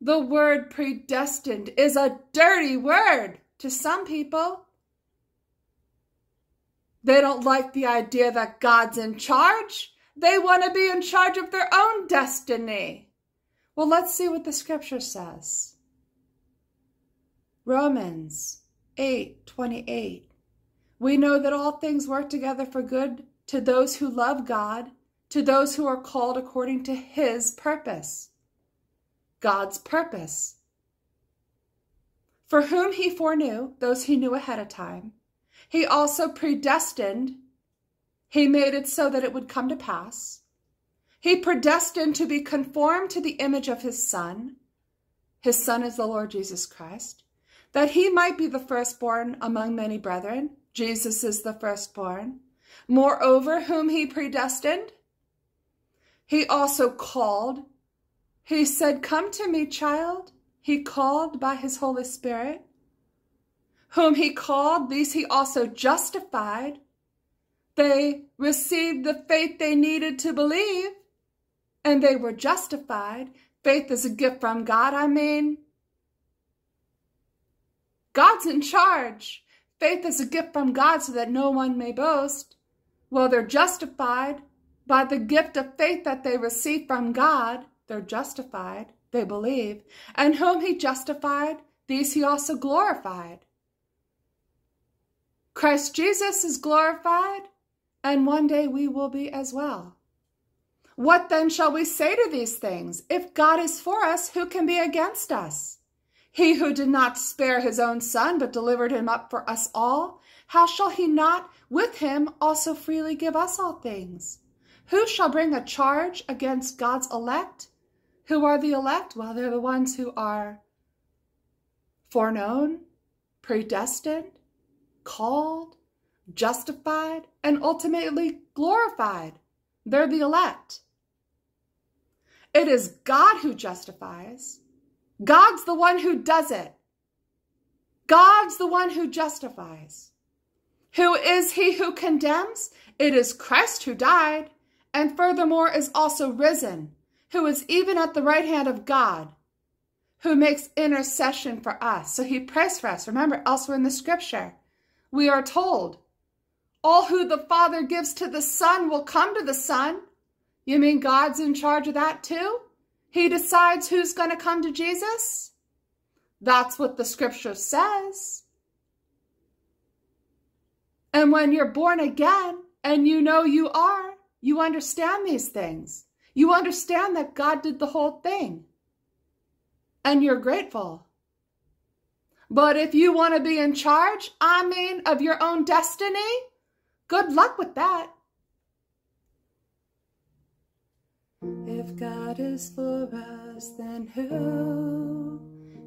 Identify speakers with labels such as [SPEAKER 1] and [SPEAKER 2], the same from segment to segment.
[SPEAKER 1] The word predestined is a dirty word to some people. They don't like the idea that God's in charge. They want to be in charge of their own destiny. Well, let's see what the scripture says. Romans 8 28. We know that all things work together for good to those who love God, to those who are called according to his purpose. God's purpose. For whom he foreknew, those he knew ahead of time, he also predestined. He made it so that it would come to pass. He predestined to be conformed to the image of his Son. His Son is the Lord Jesus Christ, that he might be the firstborn among many brethren. Jesus is the firstborn. Moreover, whom he predestined, he also called. He said, Come to me, child. He called by his Holy Spirit. Whom he called, these he also justified. They received the faith they needed to believe, and they were justified. Faith is a gift from God. I mean, God's in charge. Faith is a gift from God so that no one may boast. Well, they're justified by the gift of faith that they receive from God. They're justified. They believe. And whom he justified, these he also glorified. Christ Jesus is glorified, and one day we will be as well. What then shall we say to these things? If God is for us, who can be against us? He who did not spare his own son, but delivered him up for us all, how shall he not with him also freely give us all things? Who shall bring a charge against God's elect? Who are the elect? Well, they're the ones who are foreknown, predestined, called, justified, and ultimately glorified. They're the elect. It is God who justifies. God's the one who does it. God's the one who justifies. Who is he who condemns? It is Christ who died, and furthermore is also risen, who is even at the right hand of God, who makes intercession for us. So he prays for us. Remember, elsewhere in the scripture, we are told, all who the Father gives to the Son will come to the Son. You mean God's in charge of that too? He decides who's going to come to Jesus? That's what the scripture says. And when you're born again and you know you are, you understand these things. You understand that God did the whole thing. And you're grateful. But if you want to be in charge, I mean, of your own destiny, good luck with that. If God is for us, then who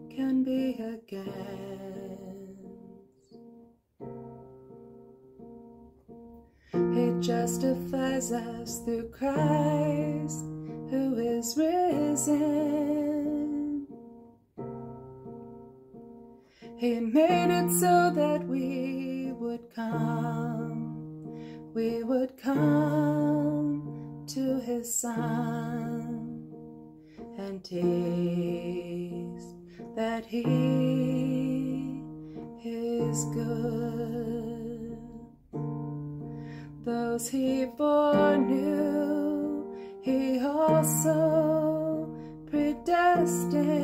[SPEAKER 1] can be against? Justifies us through Christ, who is risen. He made it so that we would come, we would come to his son and taste that he is good. Those he foreknew, he also predestined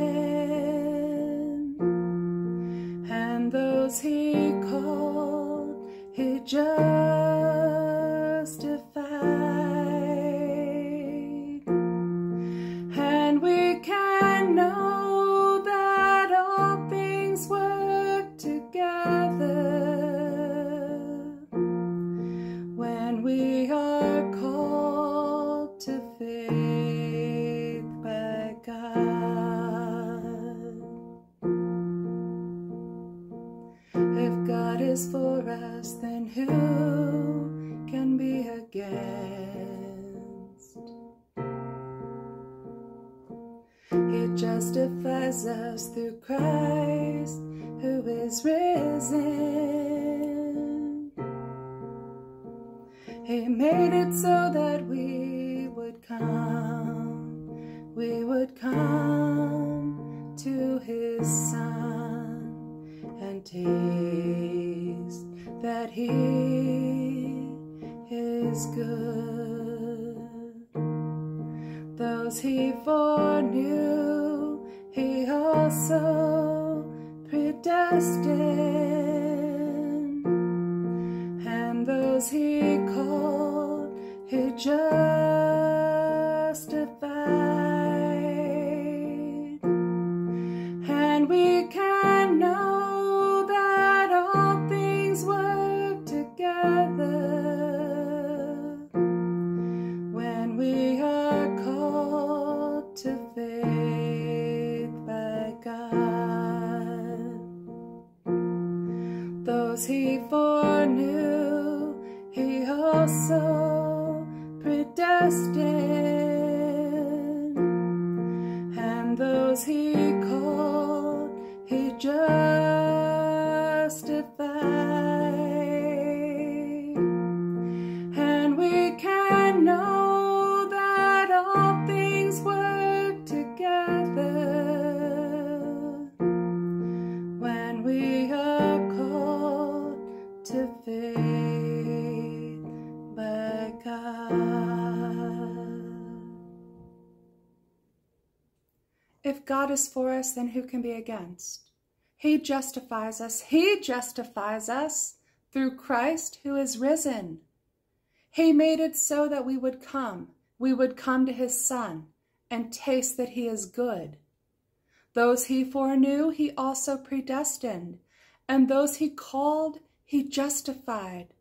[SPEAKER 1] is for us, then who can be against? He justifies us through Christ, who is risen. He made it so that we would come, we would come to his son and taste that he is good. Those he foreknew, he also predestined, he God is for us, then who can be against? He justifies us. He justifies us through Christ who is risen. He made it so that we would come. We would come to his Son and taste that he is good. Those he foreknew, he also predestined. And those he called, he justified.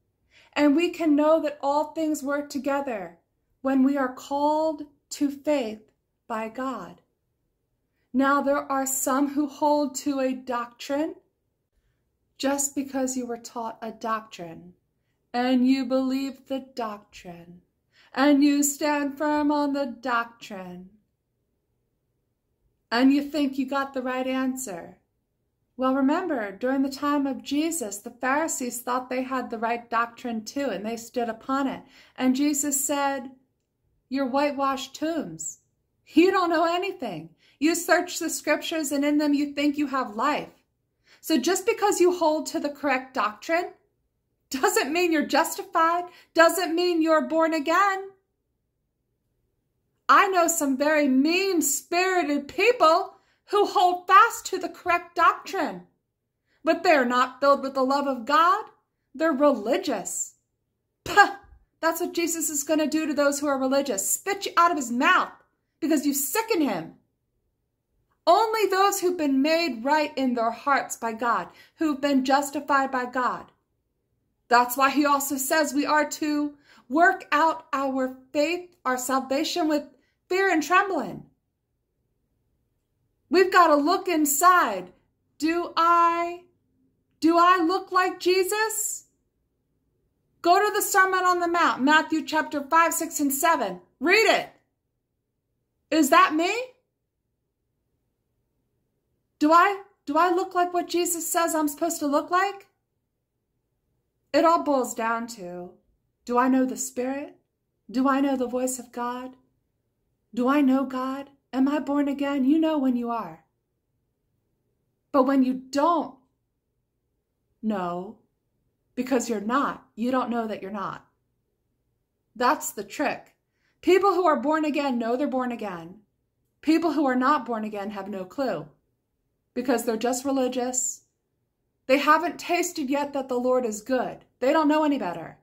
[SPEAKER 1] And we can know that all things work together when we are called to faith by God. Now, there are some who hold to a doctrine just because you were taught a doctrine and you believe the doctrine and you stand firm on the doctrine and you think you got the right answer. Well, remember, during the time of Jesus, the Pharisees thought they had the right doctrine too, and they stood upon it. And Jesus said, You're whitewashed tombs. You don't know anything. You search the scriptures, and in them you think you have life. So just because you hold to the correct doctrine doesn't mean you're justified, doesn't mean you're born again. I know some very mean spirited people who hold fast to the correct doctrine, but they're not filled with the love of God. They're religious. Puh, that's what Jesus is going to do to those who are religious spit you out of his mouth because you sicken him. Only those who've been made right in their hearts by God, who've been justified by God. That's why he also says we are to work out our faith, our salvation with fear and trembling. We've got to look inside. Do I do I look like Jesus? Go to the Sermon on the Mount, Matthew chapter 5, 6, and 7. Read it. Is that me? Do I do I look like what Jesus says I'm supposed to look like? It all boils down to, do I know the Spirit? Do I know the voice of God? Do I know God? Am I born again? You know when you are. But when you don't know, because you're not, you don't know that you're not. That's the trick. People who are born again know they're born again. People who are not born again have no clue because they're just religious. They haven't tasted yet that the Lord is good. They don't know any better.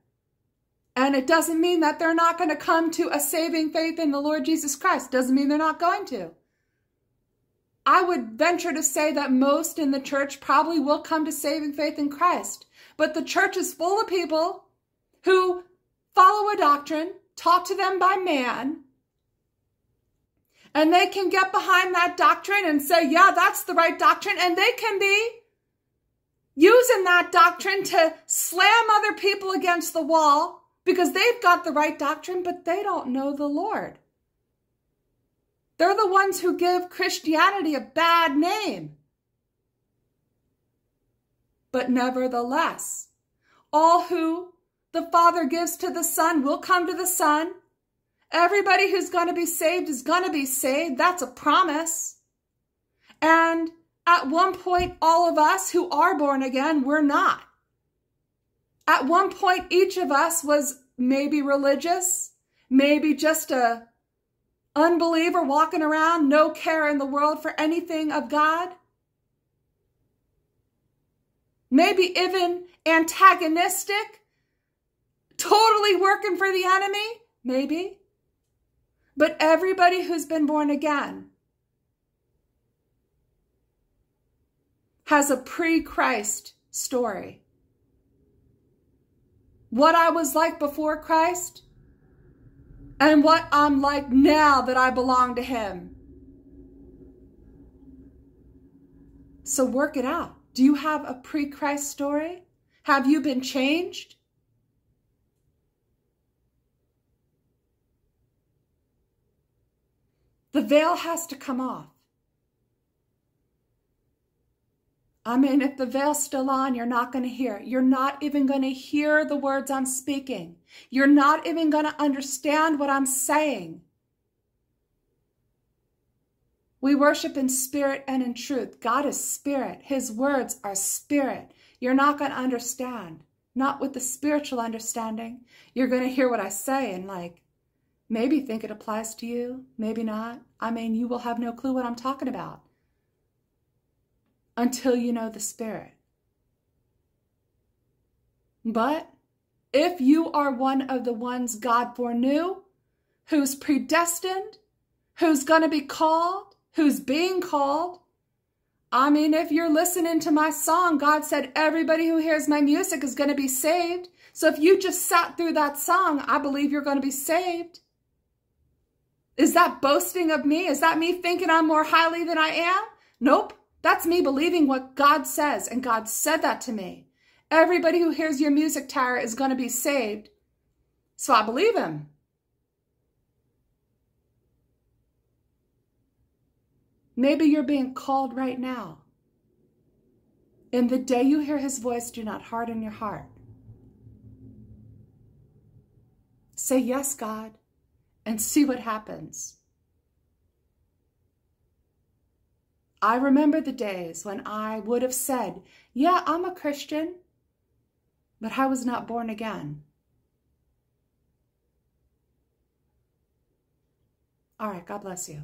[SPEAKER 1] And it doesn't mean that they're not going to come to a saving faith in the Lord Jesus Christ. Doesn't mean they're not going to. I would venture to say that most in the church probably will come to saving faith in Christ. But the church is full of people who follow a doctrine taught to them by man. And they can get behind that doctrine and say, yeah, that's the right doctrine. And they can be using that doctrine to slam other people against the wall because they've got the right doctrine, but they don't know the Lord. They're the ones who give Christianity a bad name. But nevertheless, all who the Father gives to the Son will come to the Son. Everybody who's going to be saved is going to be saved. That's a promise. And At one point, all of us who are born again, we're not. At one point, each of us was maybe religious, maybe just a unbeliever walking around, no care in the world for anything of God. Maybe even antagonistic, totally working for the enemy, maybe. But everybody who's been born again has a pre Christ story. What I was like before Christ and what I'm like now that I belong to Him. So work it out. Do you have a pre Christ story? Have you been changed? The veil has to come off. I mean, if the veil's still on, you're not going to hear. You're not even going to hear the words I'm speaking. You're not even going to understand what I'm saying. We worship in spirit and in truth. God is spirit. His words are spirit. You're not going to understand. Not with the spiritual understanding. You're going to hear what I say and like, maybe think it applies to you, maybe not. I mean, you will have no clue what I'm talking about until you know the Spirit. But if you are one of the ones God foreknew, who's predestined, who's going to be called, who's being called, I mean, if you're listening to my song, God said everybody who hears my music is going to be saved. So if you just sat through that song, I believe you're going to be saved. Is that boasting of me? Is that me thinking I'm more highly than I am? Nope. That's me believing what God says, and God said that to me. Everybody who hears your music, Tara, is going to be saved. So I believe him. Maybe you're being called right now. In the day you hear his voice, do not harden your heart. Say, Yes, God, and see what happens. I remember the days when I would have said, Yeah, I'm a Christian, but I was not born again. All right, God bless you.